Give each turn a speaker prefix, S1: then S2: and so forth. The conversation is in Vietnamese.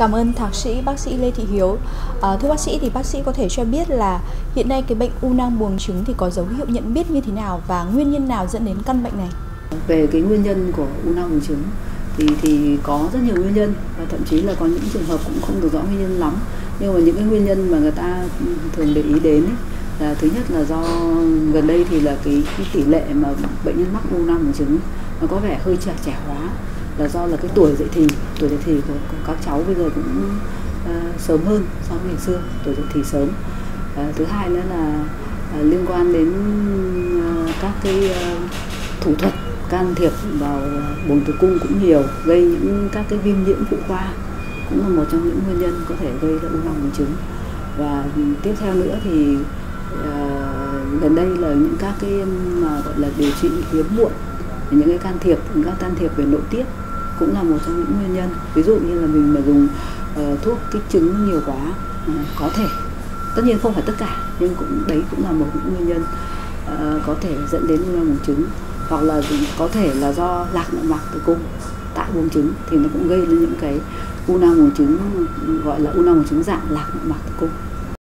S1: Cảm ơn thạc sĩ bác sĩ Lê Thị Hiếu. À, thưa bác sĩ thì bác sĩ có thể cho biết là hiện nay cái bệnh u nang buồng trứng thì có dấu hiệu nhận biết như thế nào và nguyên nhân nào dẫn đến căn bệnh này?
S2: Về cái nguyên nhân của u nang buồng trứng thì thì có rất nhiều nguyên nhân và thậm chí là có những trường hợp cũng không được rõ nguyên nhân lắm. Nhưng mà những cái nguyên nhân mà người ta thường để ý đến ấy, là thứ nhất là do gần đây thì là cái, cái tỷ lệ mà bệnh nhân mắc u nang buồng trứng nó có vẻ hơi trẻ trẻ hóa. Là do là cái tuổi dậy thì tuổi dậy thì của, của các cháu bây giờ cũng uh, sớm hơn so với ngày xưa tuổi dậy thì sớm. Uh, thứ hai nữa là uh, liên quan đến uh, các cái uh, thủ thuật can thiệp vào buồng tử cung cũng nhiều gây những các cái viêm nhiễm phụ khoa cũng là một trong những nguyên nhân có thể gây ra u nang buồng trứng. Và tiếp theo nữa thì uh, gần đây là những các cái mà gọi là điều trị hiếm muộn những cái can thiệp những các can thiệp về nội tiết cũng là một trong những nguyên nhân. Ví dụ như là mình mà dùng uh, thuốc kích trứng nhiều quá uh, có thể. Tất nhiên không phải tất cả nhưng cũng đấy cũng là một những nguyên nhân uh, có thể dẫn đến buồng trứng. Hoặc là có thể là do lạc nội mạc tử cung tại buồng trứng thì nó cũng gây lên những cái u nang buồng trứng gọi là u nang buồng trứng dạng lạc nội mạc tử cung.